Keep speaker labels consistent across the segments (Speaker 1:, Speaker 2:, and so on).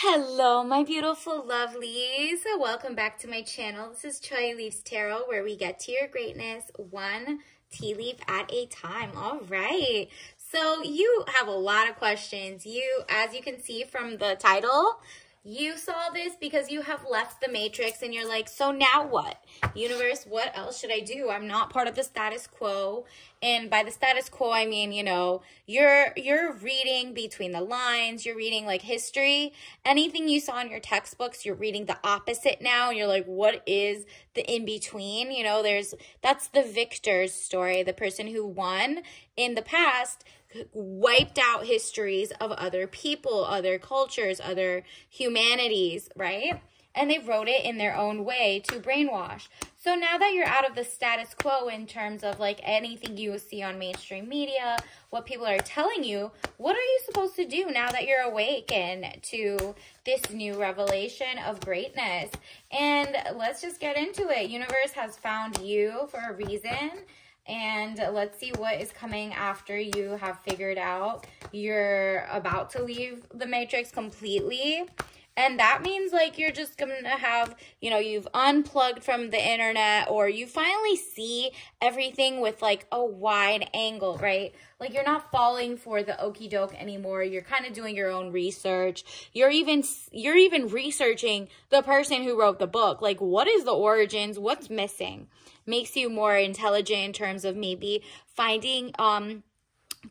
Speaker 1: Hello, my beautiful lovelies. Welcome back to my channel. This is Chai Leaves Tarot, where we get to your greatness one tea leaf at a time. All right. So you have a lot of questions. You, as you can see from the title, you saw this because you have left the matrix and you're like, so now what? Universe, what else should I do? I'm not part of the status quo. And by the status quo, I mean, you know, you're you're reading between the lines, you're reading like history. Anything you saw in your textbooks, you're reading the opposite now. And you're like, what is the in-between? You know, there's that's the victor's story, the person who won in the past wiped out histories of other people, other cultures, other humanities, right? And they wrote it in their own way to brainwash. So now that you're out of the status quo in terms of like anything you see on mainstream media, what people are telling you, what are you supposed to do now that you're awakened to this new revelation of greatness? And let's just get into it. Universe has found you for a reason and let's see what is coming after you have figured out you're about to leave the matrix completely. And that means like you're just going to have, you know, you've unplugged from the internet or you finally see everything with like a wide angle, right? Like you're not falling for the okey doke anymore. You're kind of doing your own research. You're even, you're even researching the person who wrote the book. Like what is the origins? What's missing? Makes you more intelligent in terms of maybe finding, um,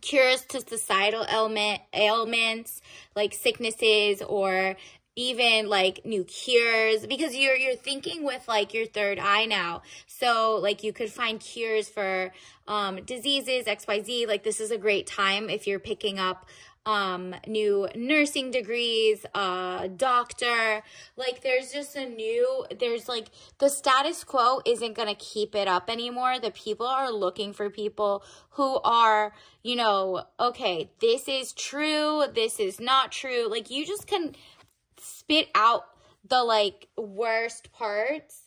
Speaker 1: cures to societal ailment ailments like sicknesses or even like new cures because you're you're thinking with like your third eye now. So like you could find cures for um diseases xyz like this is a great time if you're picking up um new nursing degrees uh doctor. Like there's just a new there's like the status quo isn't going to keep it up anymore. The people are looking for people who are you know okay this is true this is not true. Like you just can spit out the like worst parts.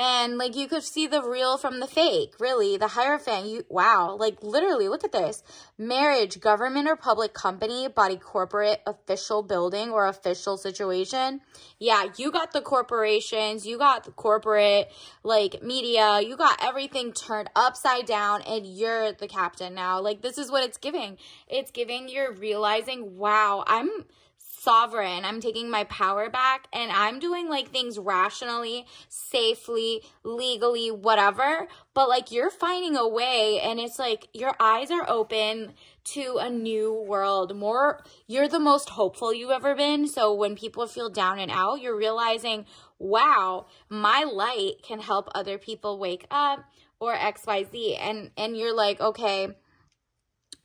Speaker 1: And like you could see the real from the fake really. The hierophant you wow. Like literally look at this. Marriage government or public company body corporate official building or official situation. Yeah you got the corporations you got the corporate like media you got everything turned upside down and you're the captain now. Like this is what it's giving. It's giving you're realizing wow i'm sovereign. I'm taking my power back and I'm doing like things rationally, safely, legally, whatever. But like you're finding a way and it's like your eyes are open to a new world. More, you're the most hopeful you've ever been. So when people feel down and out, you're realizing, wow, my light can help other people wake up or XYZ. And, and you're like, okay,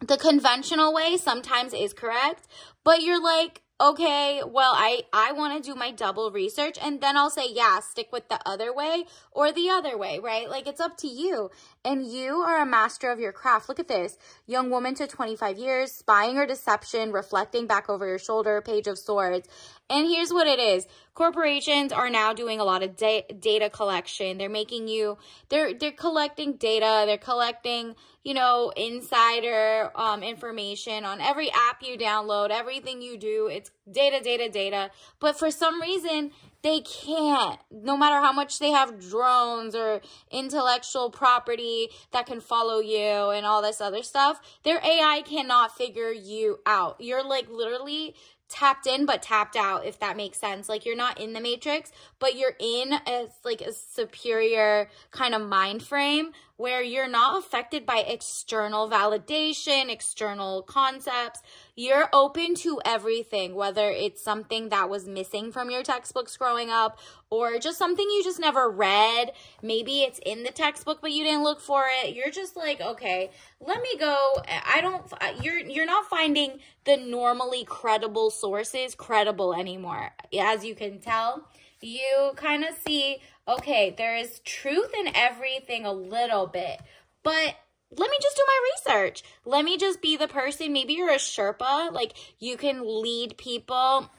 Speaker 1: the conventional way sometimes is correct, but you're like, okay, well, I, I want to do my double research and then I'll say, yeah, stick with the other way or the other way, right? Like it's up to you. And you are a master of your craft. Look at this. Young woman to 25 years, spying or deception, reflecting back over your shoulder, page of swords. And here's what it is. Corporations are now doing a lot of da data collection. They're making you, they're, they're collecting data. They're collecting, you know, insider um, information on every app you download, everything you do. It's data, data, data. But for some reason, they can't. No matter how much they have drones or intellectual property that can follow you and all this other stuff, their AI cannot figure you out. You're like literally tapped in but tapped out if that makes sense like you're not in the matrix but you're in a like a superior kind of mind frame where you're not affected by external validation external concepts. You're open to everything whether it's something that was missing from your textbooks growing up or just something you just never read. Maybe it's in the textbook but you didn't look for it. You're just like okay let me go. I don't you're you're not finding the normally credible sources credible anymore. As you can tell you kind of see okay there is truth in everything a little bit but let me just do my research. Let me just be the person. Maybe you're a Sherpa. Like you can lead people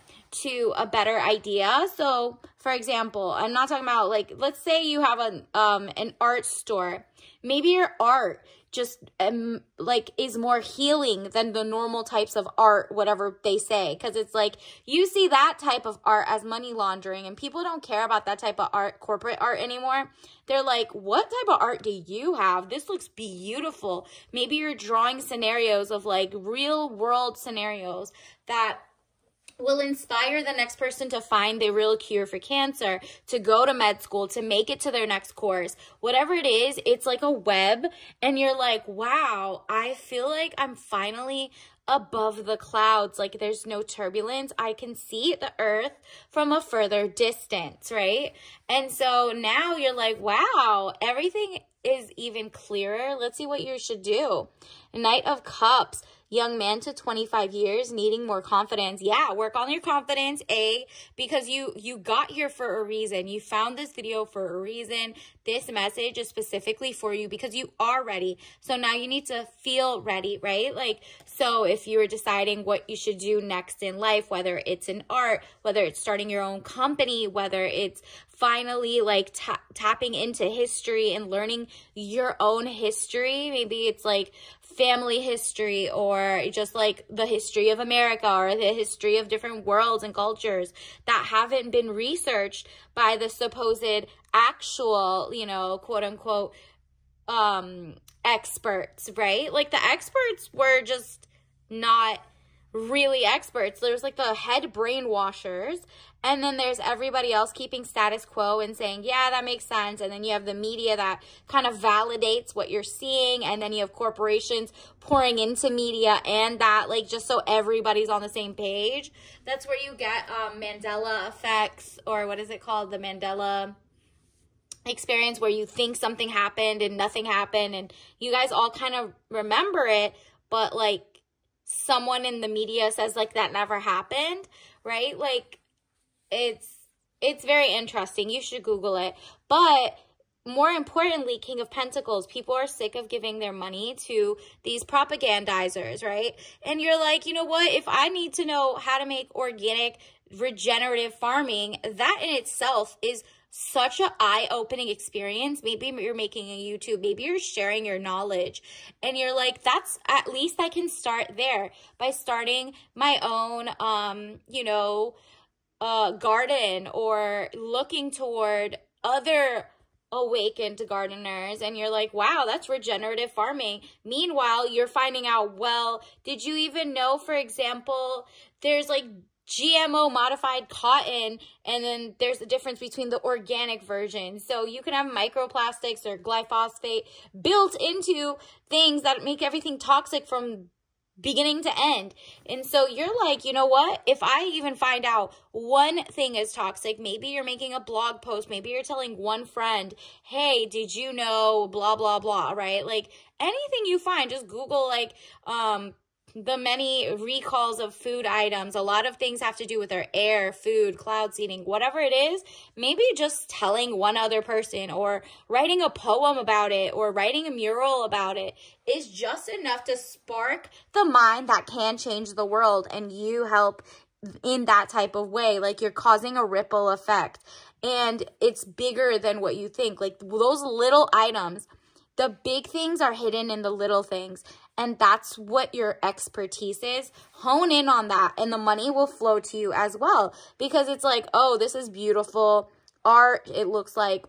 Speaker 1: to a better idea. So, for example, I'm not talking about like let's say you have an um an art store. Maybe your art just um, like is more healing than the normal types of art whatever they say. Because it's like you see that type of art as money laundering and people don't care about that type of art corporate art anymore. They're like what type of art do you have? This looks beautiful. Maybe you're drawing scenarios of like real world scenarios that will inspire the next person to find the real cure for cancer, to go to med school, to make it to their next course. Whatever it is, it's like a web and you're like, "Wow, I feel like I'm finally above the clouds. Like there's no turbulence. I can see the earth from a further distance, right? And so now you're like, wow, everything is even clearer. Let's see what you should do. Knight of Cups. Young man to 25 years needing more confidence. Yeah work on your confidence a because you you got here for a reason. You found this video for a reason. This message is specifically for you because you are ready. So now you need to feel ready right? Like so if you were deciding what you should do next in life whether it's in art whether it's starting your own company whether it's finally like ta- tapping into history and learning your own history maybe it's like family history or just like the history of America or the history of different worlds and cultures that haven't been researched by the supposed actual, you know, quote unquote, um, experts, right? Like the experts were just not really experts. There's like the head brainwashers, and then there's everybody else keeping status quo and saying, yeah, that makes sense. And then you have the media that kind of validates what you're seeing. And then you have corporations pouring into media and that, like, just so everybody's on the same page. That's where you get um, Mandela effects, or what is it called? The Mandela experience where you think something happened and nothing happened. And you guys all kind of remember it, but like, someone in the media says like that never happened, right? Like it's it's very interesting. You should google it. But more importantly, King of Pentacles, people are sick of giving their money to these propagandizers, right? And you're like, you know what? If I need to know how to make organic regenerative farming, that in itself is such an eye-opening experience. Maybe you're making a YouTube, maybe you're sharing your knowledge and you're like, that's at least I can start there by starting my own, um, you know, uh, garden or looking toward other awakened gardeners and you're like, wow, that's regenerative farming. Meanwhile, you're finding out, well, did you even know, for example, there's like GMO modified cotton, and then there's a difference between the organic version. So you can have microplastics or glyphosate built into things that make everything toxic from beginning to end. And so you're like, you know what? If I even find out one thing is toxic, maybe you're making a blog post, maybe you're telling one friend, hey, did you know blah, blah, blah, right? Like anything you find, just Google like, um, the many recalls of food items. A lot of things have to do with our air, food, cloud seeding, whatever it is. Maybe just telling one other person or writing a poem about it or writing a mural about it is just enough to spark the mind that can change the world and you help in that type of way. Like you're causing a ripple effect and it's bigger than what you think. Like those little items the big things are hidden in the little things and that's what your expertise is. Hone in on that and the money will flow to you as well because it's like, oh, this is beautiful art. It looks like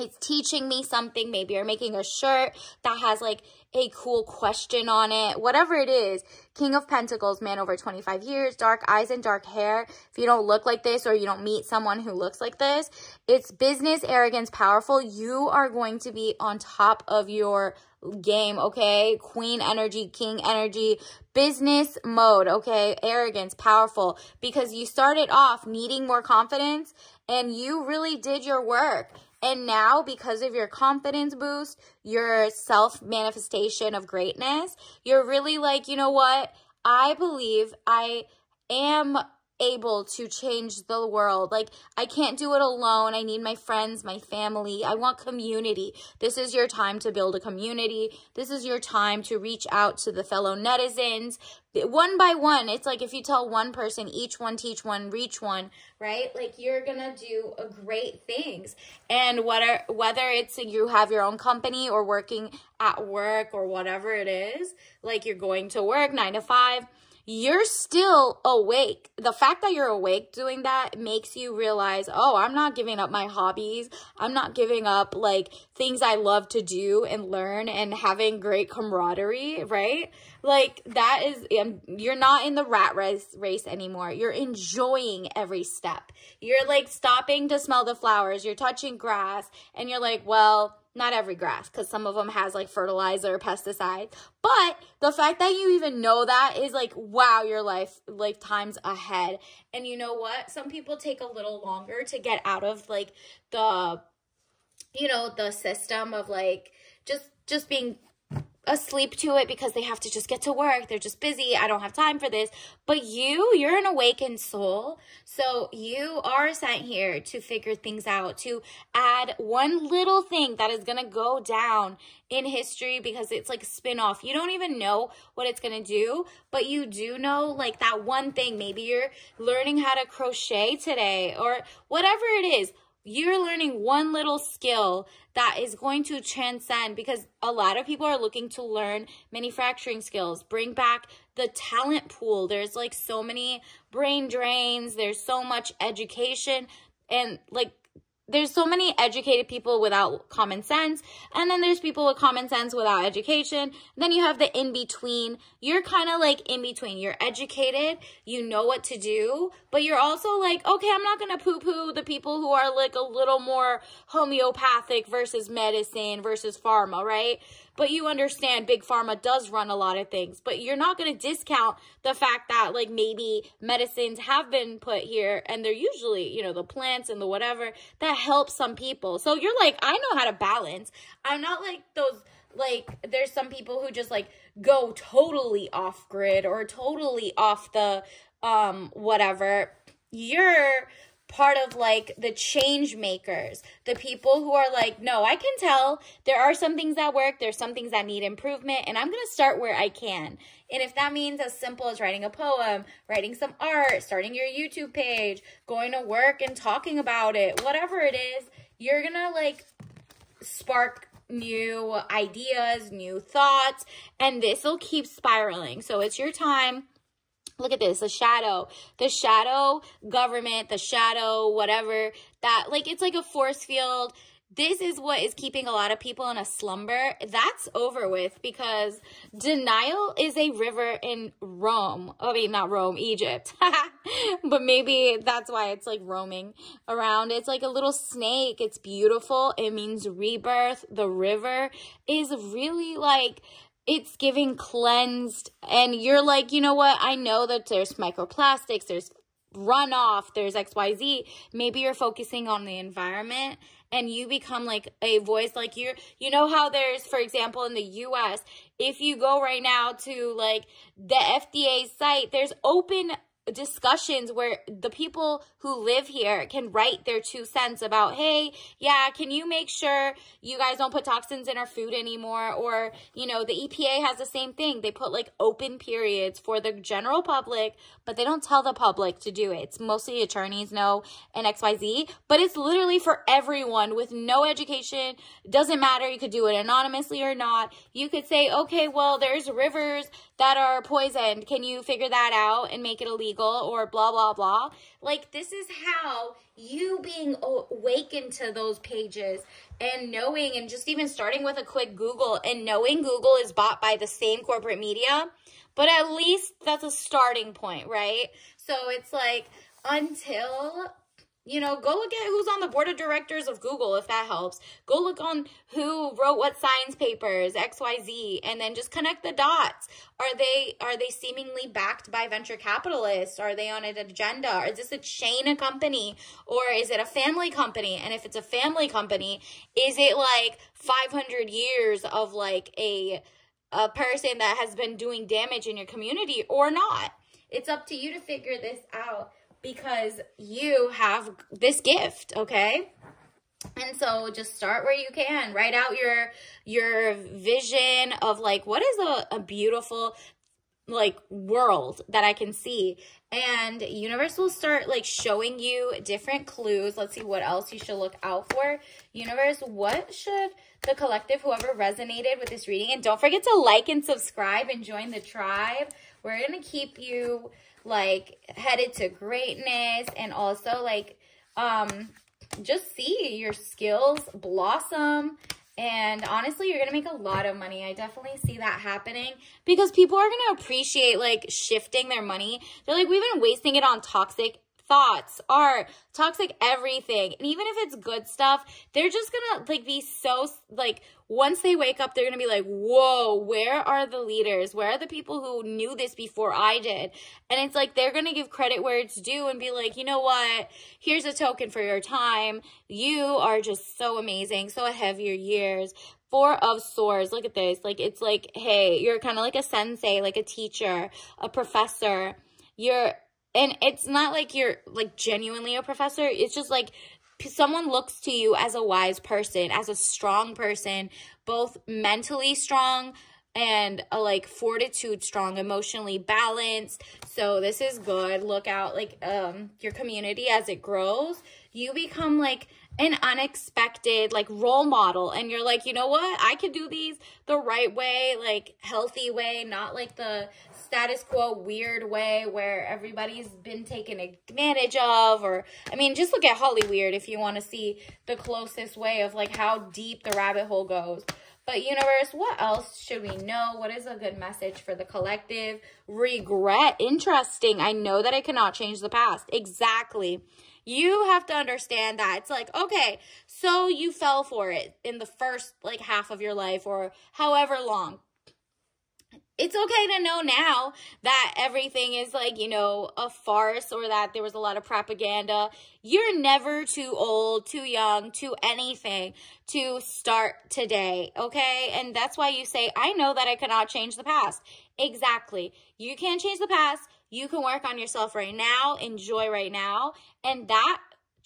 Speaker 1: it's teaching me something. Maybe you're making a shirt that has like a cool question on it, whatever it is. King of Pentacles, man over 25 years, dark eyes and dark hair. If you don't look like this or you don't meet someone who looks like this, it's business, arrogance, powerful. You are going to be on top of your game, okay? Queen energy, king energy, business mode, okay? Arrogance, powerful, because you started off needing more confidence and you really did your work. And now, because of your confidence boost, your self manifestation of greatness, you're really like, you know what? I believe I am able to change the world. Like, I can't do it alone. I need my friends, my family. I want community. This is your time to build a community. This is your time to reach out to the fellow netizens. One by one, it's like if you tell one person, each one teach one, reach one, right? Like you're gonna do great things. And whether whether it's you have your own company or working at work or whatever it is, like you're going to work nine to five, you're still awake. The fact that you're awake doing that makes you realize, oh, I'm not giving up my hobbies. I'm not giving up like things I love to do and learn and having great camaraderie, right? Like that is, you're not in the rat race, race anymore. You're enjoying every step. You're like stopping to smell the flowers. You're touching grass and you're like, well, not every grass because some of them has like fertilizer pesticides but the fact that you even know that is like wow your life lifetimes ahead. And you know what? Some people take a little longer to get out of like the you know the system of like just just being asleep to it because they have to just get to work. They're just busy. I don't have time for this. But you, you're an awakened soul. So you are sent here to figure things out, to add one little thing that is going to go down in history because it's like spin-off. You don't even know what it's going to do, but you do know like that one thing. Maybe you're learning how to crochet today or whatever it is you're learning one little skill that is going to transcend because a lot of people are looking to learn manufacturing skills, bring back the talent pool. There's like so many brain drains, there's so much education. And like there's so many educated people without common sense and then there's people with common sense without education. Then you have the in between you're kind of like in between. You're educated you know what to do but you're also like okay i'm not gonna poo poo the people who are like a little more homeopathic versus medicine versus pharma right but you understand big pharma does run a lot of things. But you're not going to discount the fact that like maybe medicines have been put here and they're usually you know the plants and the whatever that help some people. So you're like i know how to balance. I'm not like those like there's some people who just like go totally off grid or totally off the um whatever. You're part of like the change makers, the people who are like, no, I can tell there are some things that work, there's some things that need improvement, and I'm going to start where I can. And if that means as simple as writing a poem, writing some art, starting your YouTube page, going to work and talking about it, whatever it is, you're going to like spark new ideas, new thoughts, and this will keep spiraling. So it's your time Look at this, the shadow, the shadow government, the shadow, whatever that, like, it's like a force field. This is what is keeping a lot of people in a slumber. That's over with because denial is a river in Rome. I mean, not Rome, Egypt. but maybe that's why it's like roaming around. It's like a little snake. It's beautiful. It means rebirth. The river is really like it's giving cleansed and you're like, you know what? I know that there's microplastics, there's runoff, there's XYZ. Maybe you're focusing on the environment and you become like a voice like you're you know how there's for example in the US if you go right now to like the FDA site there's open discussions where the people who live here can write their two cents about, hey, yeah, can you make sure you guys don't put toxins in our food anymore? Or, you know, the EPA has the same thing. They put like open periods for the general public, but they don't tell the public to do it. It's mostly attorneys know and XYZ, but it's literally for everyone with no education. Doesn't matter. You could do it anonymously or not. You could say, okay, well, there's rivers that are poisoned. Can you figure that out and make it illegal or blah, blah, blah? Like, this is how you being awakened to those pages and knowing and just even starting with a quick Google and knowing Google is bought by the same corporate media, but at least that's a starting point, right? So it's like until you know, go look at who's on the board of directors of Google if that helps. Go look on who wrote what science papers, XYZ, and then just connect the dots. Are they are they seemingly backed by venture capitalists? Are they on an agenda? Is this a chain a company or is it a family company? And if it's a family company, is it like 500 years of like a a person that has been doing damage in your community or not? It's up to you to figure this out because you have this gift, okay? And so just start where you can. Write out your your vision of like what is a, a beautiful like world that I can see. And universe will start like showing you different clues. Let's see what else you should look out for. Universe, what should the collective, whoever resonated with this reading, and don't forget to like and subscribe and join the tribe. We're going to keep you like headed to greatness and also like um just see your skills blossom and honestly, you're going to make a lot of money. I definitely see that happening because people are going to appreciate like shifting their money. They're like, we've been wasting it on toxic thoughts, art, toxic everything. And even if it's good stuff, they're just gonna like be so like once they wake up, they're gonna be like, whoa, where are the leaders? Where are the people who knew this before I did? And it's like they're gonna give credit where it's due and be like, you know what? Here's a token for your time. You are just so amazing, so ahead of your years. Four of Swords. Look at this. Like, it's like, hey, you're kind of like a sensei, like a teacher, a professor. You're and it's not like you're like genuinely a professor. It's just like someone looks to you as a wise person as a strong person both mentally strong and a like fortitude strong emotionally balanced. So this is good. Look out like um your community as it grows. You become like an unexpected like role model. And you're like you know what? I can do these the right way like healthy way not like the status quo weird way where everybody's been taken advantage of or I mean just look at Hollyweird if you want to see the closest way of like how deep the rabbit hole goes. But universe, what else should we know? What is a good message for the collective? Regret. Interesting. I know that I cannot change the past. Exactly. You have to understand that. It's like, okay, so you fell for it in the first like half of your life or however long it's okay to know now that everything is like, you know, a farce or that there was a lot of propaganda. You're never too old, too young, too anything to start today, okay? And that's why you say, I know that I cannot change the past. Exactly. You can't change the past. You can work on yourself right now, enjoy right now, and that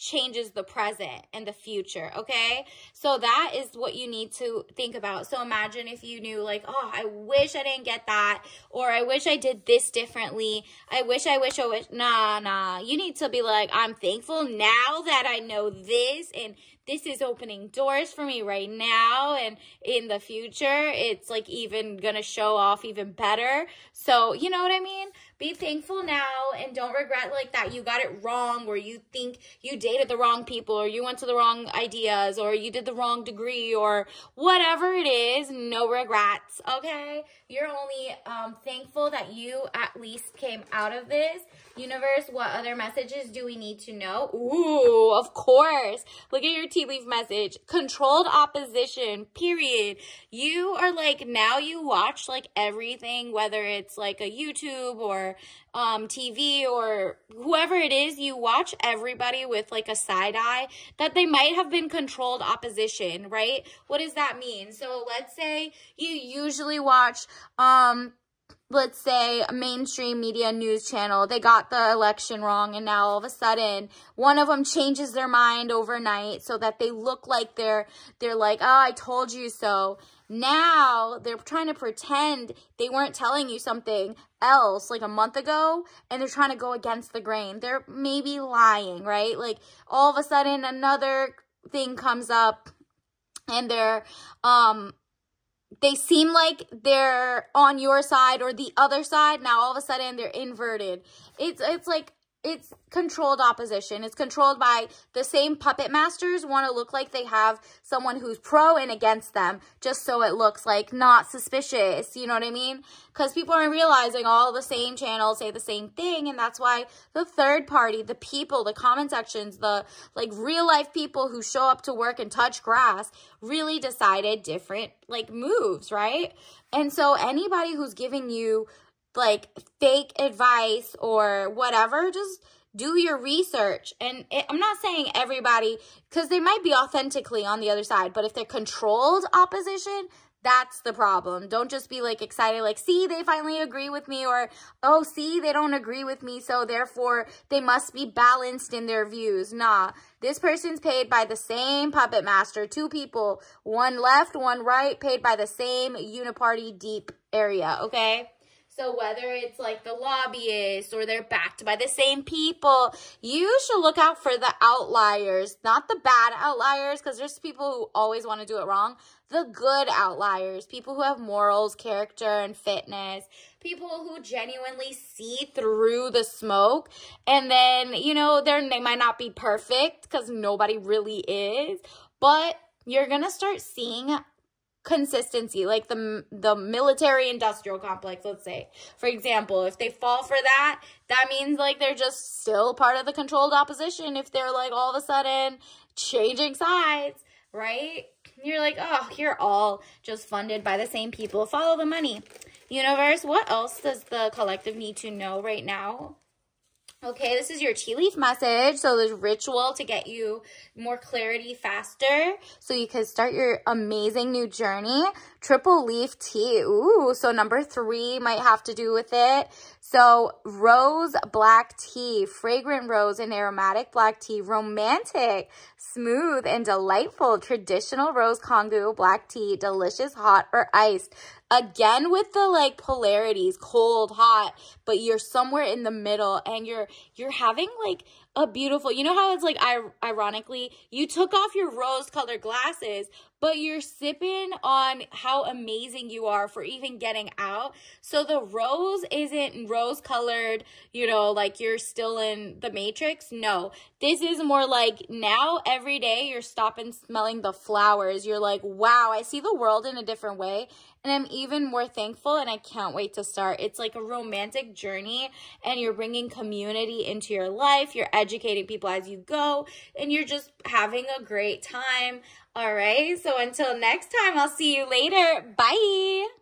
Speaker 1: changes the present and the future, okay? So that is what you need to think about. So imagine if you knew like, oh, I wish I didn't get that or I wish I did this differently. I wish I wish I wish nah, nah. You need to be like, I'm thankful now that I know this and this is opening doors for me right now and in the future it's like even gonna show off even better so you know what i mean be thankful now and don't regret like that you got it wrong or you think you dated the wrong people or you went to the wrong ideas or you did the wrong degree or whatever it is no regrets okay you're only um, thankful that you at least came out of this Universe, what other messages do we need to know? Ooh, of course. Look at your tea leaf message. Controlled opposition, period. You are like, now you watch like everything, whether it's like a YouTube or um, TV or whoever it is, you watch everybody with like a side eye that they might have been controlled opposition, right? What does that mean? So let's say you usually watch, um, let's say a mainstream media news channel they got the election wrong and now all of a sudden one of them changes their mind overnight so that they look like they're they're like oh i told you so. Now they're trying to pretend they weren't telling you something else like a month ago and they're trying to go against the grain. They're maybe lying right? Like all of a sudden another thing comes up and they're um they seem like they're on your side or the other side. Now all of a sudden they're inverted. It's it's like it's controlled opposition. It's controlled by the same puppet masters want to look like they have someone who's pro and against them just so it looks like not suspicious. You know what I mean? Because people aren't realizing all the same channels say the same thing. And that's why the third party, the people, the comment sections, the like real life people who show up to work and touch grass really decided different like moves, right? And so anybody who's giving you like fake advice or whatever, just do your research. And it, I'm not saying everybody, because they might be authentically on the other side, but if they're controlled opposition, That's the problem. Don't just be like excited, like, see, they finally agree with me, or, oh, see, they don't agree with me, so therefore they must be balanced in their views. Nah, this person's paid by the same puppet master, two people, one left, one right, paid by the same uniparty deep area, okay? So whether it's like the lobbyists or they're backed by the same people, you should look out for the outliers, not the bad outliers, because there's people who always want to do it wrong. The good outliers, people who have morals, character, and fitness, people who genuinely see through the smoke. And then, you know, they're, they might not be perfect because nobody really is, but you're going to start seeing consistency like the the military industrial complex let's say for example if they fall for that that means like they're just still part of the controlled opposition if they're like all of a sudden changing sides right? You're like oh you're all just funded by the same people. Follow the money. Universe what else does the collective need to know right now Okay, this is your tea leaf message. So there's ritual to get you more clarity faster so you can start your amazing new journey. Triple leaf tea. Ooh, so number three might have to do with it. So rose black tea, fragrant rose and aromatic black tea, romantic, smooth and delightful, traditional rose Congou black tea, delicious, hot or iced. Again with the like polarities, cold, hot, but you're somewhere in the middle and you're you're having like a beautiful, you know how it's like, ironically, you took off your rose colored glasses, but you're sipping on how amazing you are for even getting out. So the rose isn't rose colored, you know, like you're still in the matrix. No, this is more like now every day you're stopping smelling the flowers. You're like, wow, I see the world in a different way. And I'm even more thankful and I can't wait to start. It's like a romantic journey and you're bringing community into your life. You're educating people as you go and you're just having a great time. All right. So until next time, I'll see you later. Bye.